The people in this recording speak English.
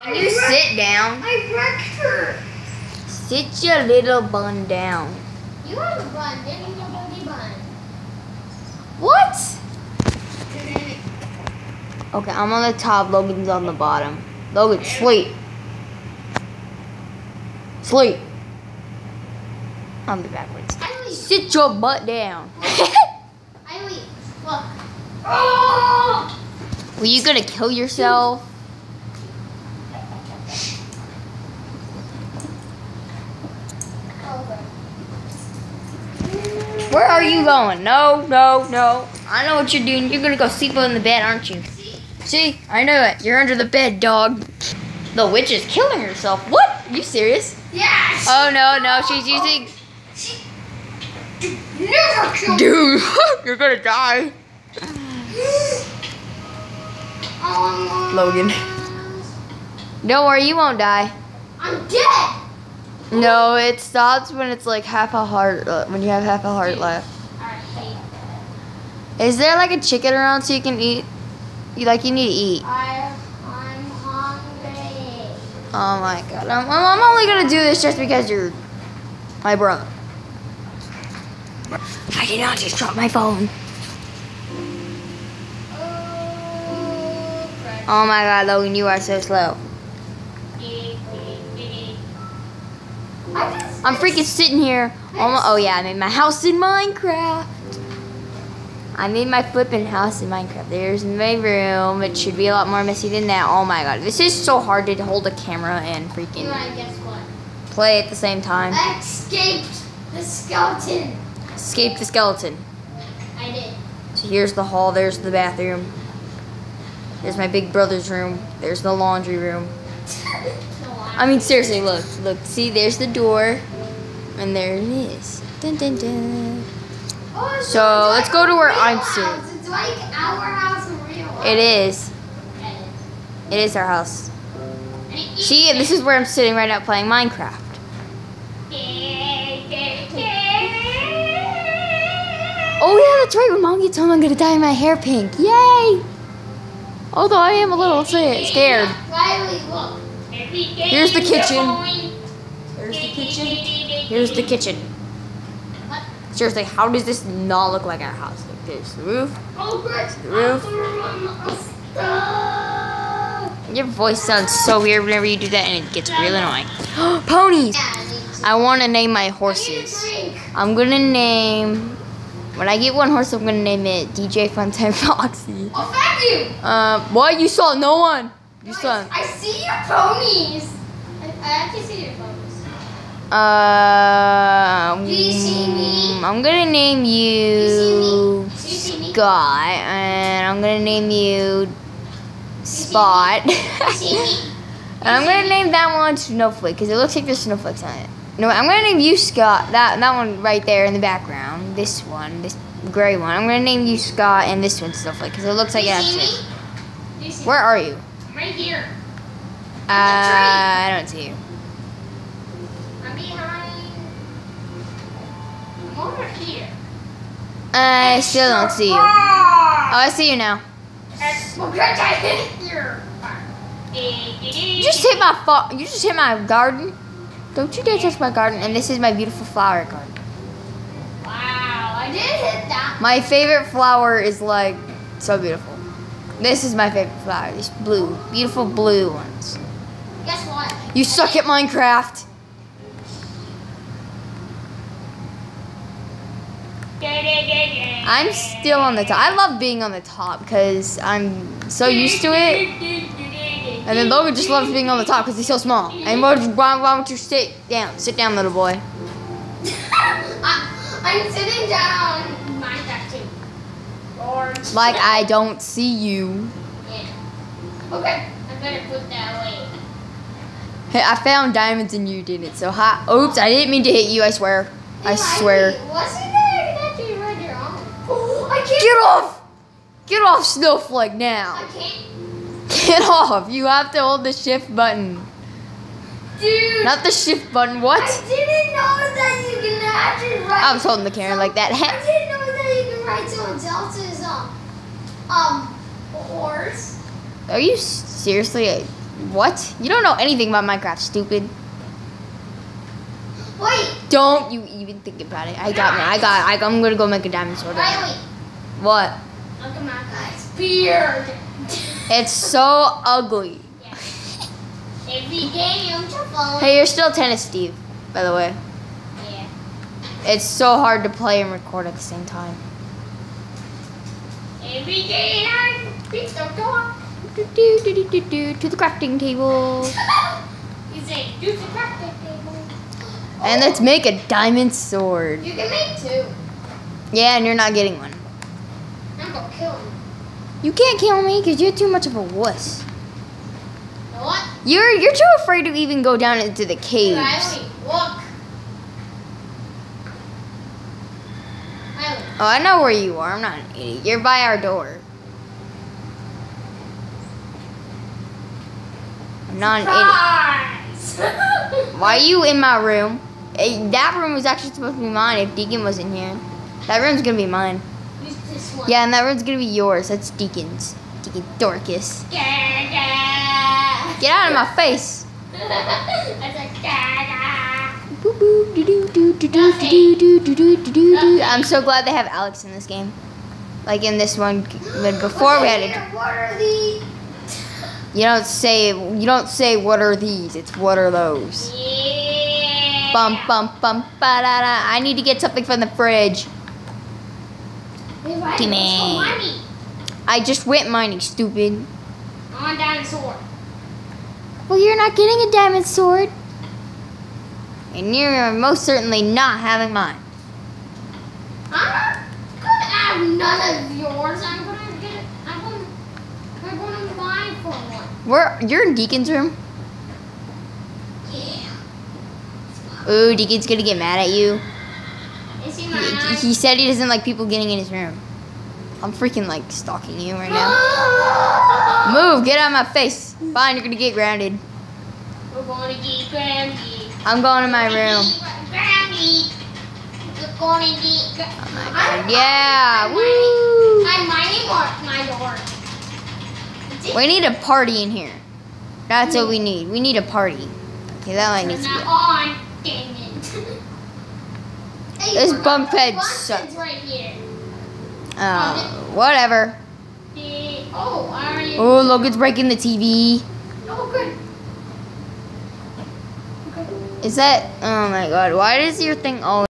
Can you sit down? I wrecked her. Sit your little bun down. You have a bun, didn't you? Booty bun. What? Okay, I'm on the top. Logan's on the bottom. Logan, sleep. Sleep. I'll be backwards. Sit your butt down. Look. Oh! Were you gonna kill yourself? Where are you going? No, no, no. I know what you're doing. You're gonna go sleep on the bed, aren't you? See? See, I know it. You're under the bed, dog. The witch is killing herself. What? Are you serious? Yeah. Oh no, no, she's using. She never killed Dude, you're gonna die. Oh, Logan. Don't worry, you won't die. I'm dead. No, it stops when it's like half a heart. uh, When you have half a heart left. Is there like a chicken around so you can eat? You like you need to eat. I, I'm hungry. Oh my god, I'm, I'm only gonna do this just because you're my brother. I did not just drop my phone. Oh. Oh my god, Logan, you are so slow. I'm freaking sitting here. Oh, my, oh yeah, I made my house in Minecraft. I made my flipping house in Minecraft. There's my room. It should be a lot more messy than that. Oh my god, this is so hard to hold a camera and freaking wanna guess what? play at the same time. I escaped the skeleton. Escape the skeleton. I did. So here's the hall. There's the bathroom. There's my big brother's room. There's the laundry room. I mean, seriously, look, look. See, there's the door, and there it is. Dun dun dun. Oh, So, let's go to where I'm house. sitting. It's like our house in real life. It is. It is our house. See, this is where I'm sitting right now playing Minecraft. Oh yeah, that's right. When mom gets home, I'm gonna dye my hair pink. Yay! Although I am a little scared. Here's the kitchen. Here's the kitchen. Here's the kitchen. Seriously, how does this not look like our house? Like this, the roof. The roof. Your voice sounds so weird whenever you do that, and it gets real annoying. Ponies. I want to name my horses. I'm gonna name. When I get one horse, I'm gonna name it DJ Funtime Foxy. Oh, thank you. Um, what? You saw no one. You saw. I, I see your ponies. I, I actually see your ponies. Um, Do you see me? I'm gonna name Do you you see me? Do you see me? Scott, and I'm gonna name you Spot. You see me? And I'm gonna name that one Snowflake because it looks like there's snowflakes on it. No, I'm gonna name you Scott. That that one right there in the background. This one, this gray one. I'm gonna name you Scott and this one Snowflake because it looks like you it has see me? Do you Where are you? I'm right here. Uh, I don't see you. I'm behind. I'm over here. I still don't see you. Oh! I see you now. Well, good, I hit here. You just hit my You just hit my garden. Don't you dare touch my garden. And this is my beautiful flower garden. Wow, I did hit that. My favorite flower is like so beautiful. This is my favorite flower. These blue, beautiful blue ones. Guess what? You suck at Minecraft. I'm still on the top. I love being on the top because I'm so used to it. And then Logan just loves being on the top because he's so small. And why, don't you sit down? Sit down, little boy. I, I'm sitting down. Minecraft too. Or Like I don't see you. Yeah. Okay, I'm gonna put that away. Hey, I found diamonds and you didn't. So hi. Oops, I didn't mean to hit you. I swear. I swear. Wasn't there that you read your own? Oh, I can't. Get off! Get off, Snowflake now. I can't. Get off. You have to hold the shift button. Dude. Not the shift button. What? I didn't know that you can actually write. I was holding the camera like that. I didn't know that you can write someone else's um um horse. Are you seriously? What? You don't know anything about Minecraft, stupid. Wait. Don't you even think about it. I got I got I, I'm gonna go make a diamond sword. Riley. What? Look at my guy's beard. It's so ugly. Yeah. Every day I'm phone. Hey, you're still tennis, Steve. By the way, Yeah. it's so hard to play and record at the same time. Every day I pick the door. Do, do, do, do, do, do, to the crafting table. You say, do the crafting table. And let's make a diamond sword. You can make two. Yeah, and you're not getting one. I'm gonna kill him. You can't kill me because you're too much of a wuss. What? You're you're too afraid to even go down into the caves. Riley, look. Riley. Oh, I know where you are. I'm not an idiot. You're by our door. I'm not an idiot. Why are you in my room? Eh, that room was actually supposed to be mine if Deacon wasn't here. That room's gonna be mine. One. Yeah, and that road's gonna be yours. That's Deacon's. Deacon Dorcas. Get out of my face. I'm so glad they have Alex in this game. Like in this one, but before we had it. What are these? You don't say you don't say what are these. It's what are those. Yeah. Bum bum bum ba da da. I need to get something from the fridge. Hey, Riley, Gimme. let's go mining. I just went mining, stupid. On dinosaur. Well, you're not getting a diamond sword. And you're most certainly not having mine. I'm not gonna have none of yours. I'm gonna get. I'm gonna. I'm gonna mine for one. Where you're in Deacon's room? Yeah. Ooh, Deacon's gonna get mad at you. He He, said he doesn't like people getting in his room. I'm freaking like stalking you right now. Move, get out of my face. Fine, you're gonna get grounded. We're going to get grounded. I'm going to my room. We're to get. Gra- Oh my god, yeah, woo! I'm mining or my door. We need a party in here. That's what we need. We need a party. Okay, that light needs to be. on. Dang it. It's bump heads. So. Right uh, whatever. Oh, oh, Logan's breaking the TV. Oh, good. Okay. Is that? Oh my God! Why does your thing always?